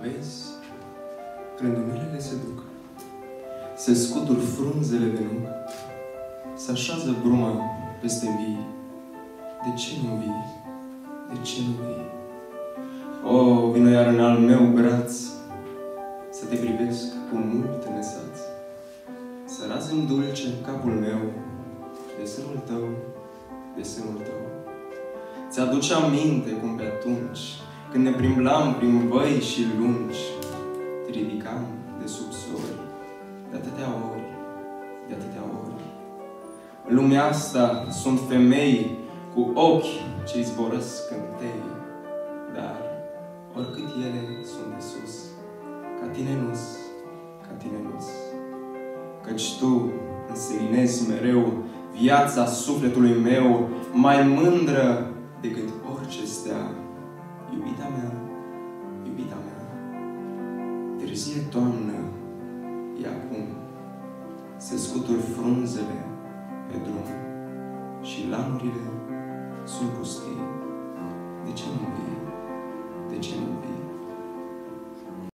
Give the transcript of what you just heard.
Vezi, gândurile se duc, se scutur frunzele de nuc, se așează bruma peste vii. De ce nu vii? De ce nu vii? O, vină iar în al meu braț, să te privesc cu mult nesaț, să razim dulce capul meu de sânul tău, de sânul tău. Ți-aduce aminte cum pe atunci, când ne primblam prin văi și lungi, te ridicam de sub sori, de atâtea ori, de atâtea ori. În lumea asta sunt femei cu ochi ce zborăsc cântei, dar oricât ele sunt de sus, ca tine nu ca tine nu Căci tu înselinezi mereu viața sufletului meu, mai mândră decât orice stea iubita mea, iubita mea, târzie toamnă, e acum, se scutur frunzele pe drum și lanurile sunt pustii.